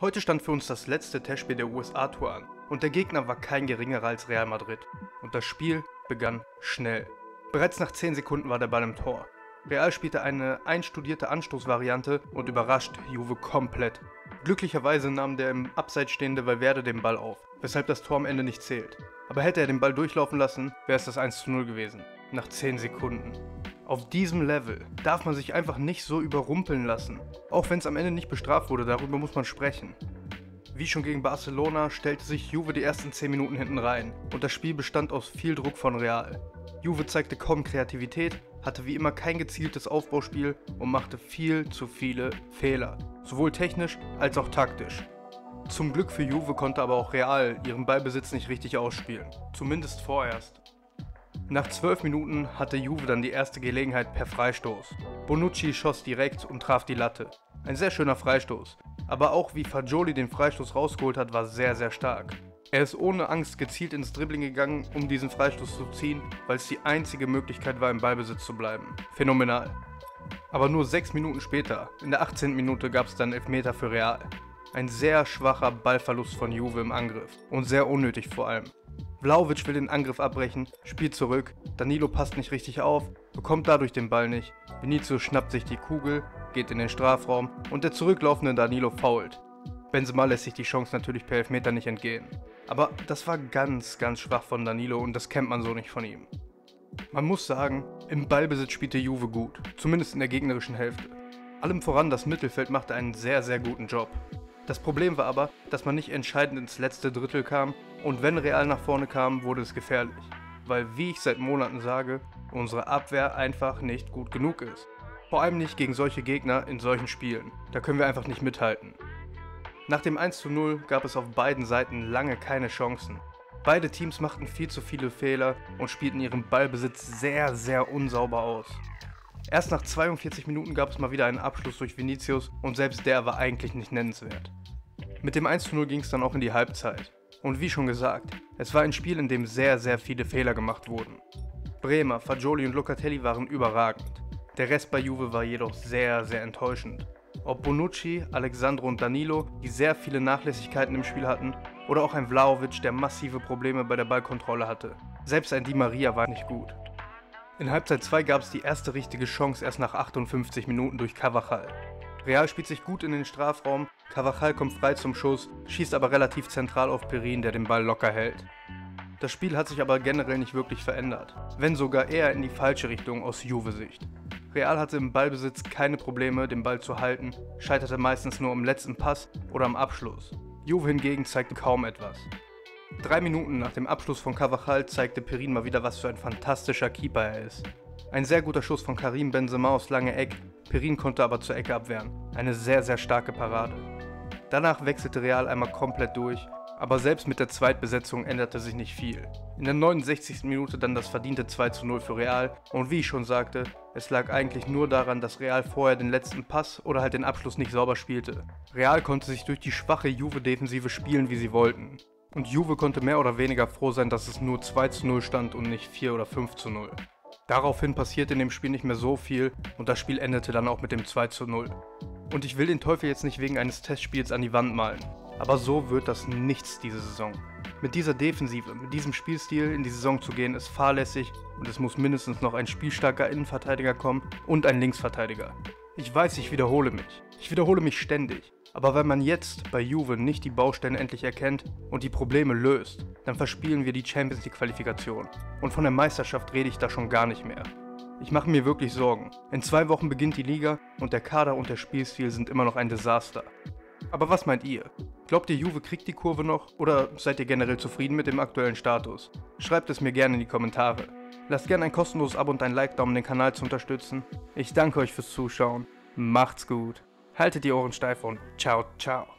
Heute stand für uns das letzte Testspiel der USA-Tour an und der Gegner war kein geringerer als Real Madrid. Und das Spiel begann schnell. Bereits nach 10 Sekunden war der Ball im Tor. Real spielte eine einstudierte Anstoßvariante und überrascht Juve komplett. Glücklicherweise nahm der im Abseits stehende Valverde den Ball auf, weshalb das Tor am Ende nicht zählt. Aber hätte er den Ball durchlaufen lassen, wäre es das 1 zu 0 gewesen. Nach 10 Sekunden. Auf diesem Level darf man sich einfach nicht so überrumpeln lassen. Auch wenn es am Ende nicht bestraft wurde, darüber muss man sprechen. Wie schon gegen Barcelona stellte sich Juve die ersten 10 Minuten hinten rein und das Spiel bestand aus viel Druck von Real. Juve zeigte kaum Kreativität, hatte wie immer kein gezieltes Aufbauspiel und machte viel zu viele Fehler, sowohl technisch als auch taktisch. Zum Glück für Juve konnte aber auch Real ihren Ballbesitz nicht richtig ausspielen, zumindest vorerst. Nach 12 Minuten hatte Juve dann die erste Gelegenheit per Freistoß. Bonucci schoss direkt und traf die Latte. Ein sehr schöner Freistoß. Aber auch wie Fagioli den Freistoß rausgeholt hat, war sehr, sehr stark. Er ist ohne Angst gezielt ins Dribbling gegangen, um diesen Freistoß zu ziehen, weil es die einzige Möglichkeit war, im Ballbesitz zu bleiben. Phänomenal. Aber nur 6 Minuten später, in der 18. Minute, gab es dann Elfmeter für Real. Ein sehr schwacher Ballverlust von Juve im Angriff und sehr unnötig vor allem. Vlaovic will den Angriff abbrechen, spielt zurück, Danilo passt nicht richtig auf, bekommt dadurch den Ball nicht, Vinicius schnappt sich die Kugel, geht in den Strafraum und der zurücklaufende Danilo fault. Benzema lässt sich die Chance natürlich per Elfmeter nicht entgehen. Aber das war ganz, ganz schwach von Danilo und das kennt man so nicht von ihm. Man muss sagen, im Ballbesitz spielte Juve gut, zumindest in der gegnerischen Hälfte. Allem voran das Mittelfeld machte einen sehr, sehr guten Job. Das Problem war aber, dass man nicht entscheidend ins letzte Drittel kam und wenn Real nach vorne kam, wurde es gefährlich. Weil, wie ich seit Monaten sage, unsere Abwehr einfach nicht gut genug ist. Vor allem nicht gegen solche Gegner in solchen Spielen. Da können wir einfach nicht mithalten. Nach dem 1 zu 0 gab es auf beiden Seiten lange keine Chancen. Beide Teams machten viel zu viele Fehler und spielten ihren Ballbesitz sehr, sehr unsauber aus. Erst nach 42 Minuten gab es mal wieder einen Abschluss durch Vinicius und selbst der war eigentlich nicht nennenswert. Mit dem 1 zu 0 ging es dann auch in die Halbzeit. Und wie schon gesagt, es war ein Spiel, in dem sehr, sehr viele Fehler gemacht wurden. Bremer, Fagioli und Locatelli waren überragend. Der Rest bei Juve war jedoch sehr, sehr enttäuschend. Ob Bonucci, Alexandro und Danilo, die sehr viele Nachlässigkeiten im Spiel hatten, oder auch ein Vlaovic, der massive Probleme bei der Ballkontrolle hatte. Selbst ein Di Maria war nicht gut. In Halbzeit 2 gab es die erste richtige Chance erst nach 58 Minuten durch Cavachal. Real spielt sich gut in den Strafraum, Cavachal kommt frei zum Schuss, schießt aber relativ zentral auf Perin, der den Ball locker hält. Das Spiel hat sich aber generell nicht wirklich verändert, wenn sogar eher in die falsche Richtung aus Juve-Sicht. Real hatte im Ballbesitz keine Probleme, den Ball zu halten, scheiterte meistens nur am letzten Pass oder am Abschluss. Juve hingegen zeigte kaum etwas. Drei Minuten nach dem Abschluss von Cavachal zeigte Perin mal wieder, was für ein fantastischer Keeper er ist. Ein sehr guter Schuss von Karim Benzema aus lange Eck, Perin konnte aber zur Ecke abwehren. Eine sehr, sehr starke Parade. Danach wechselte Real einmal komplett durch, aber selbst mit der Zweitbesetzung änderte sich nicht viel. In der 69. Minute dann das verdiente 2 zu 0 für Real und wie ich schon sagte, es lag eigentlich nur daran, dass Real vorher den letzten Pass oder halt den Abschluss nicht sauber spielte. Real konnte sich durch die schwache Juve-Defensive spielen, wie sie wollten. Und Juve konnte mehr oder weniger froh sein, dass es nur 2 zu 0 stand und nicht 4 oder 5 zu 0. Daraufhin passierte in dem Spiel nicht mehr so viel und das Spiel endete dann auch mit dem 2 zu 0. Und ich will den Teufel jetzt nicht wegen eines Testspiels an die Wand malen, aber so wird das nichts diese Saison. Mit dieser Defensive, mit diesem Spielstil in die Saison zu gehen, ist fahrlässig und es muss mindestens noch ein spielstarker Innenverteidiger kommen und ein Linksverteidiger. Ich weiß, ich wiederhole mich. Ich wiederhole mich ständig. Aber wenn man jetzt bei Juve nicht die Baustellen endlich erkennt und die Probleme löst, dann verspielen wir die Champions League Qualifikation. Und von der Meisterschaft rede ich da schon gar nicht mehr. Ich mache mir wirklich Sorgen. In zwei Wochen beginnt die Liga und der Kader und der Spielstil sind immer noch ein Desaster. Aber was meint ihr? Glaubt ihr, Juve kriegt die Kurve noch oder seid ihr generell zufrieden mit dem aktuellen Status? Schreibt es mir gerne in die Kommentare. Lasst gerne ein kostenloses Abo und ein Like da, um den Kanal zu unterstützen. Ich danke euch fürs Zuschauen. Macht's gut. Haltet die Ohren steif und ciao, ciao.